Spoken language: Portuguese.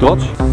trots.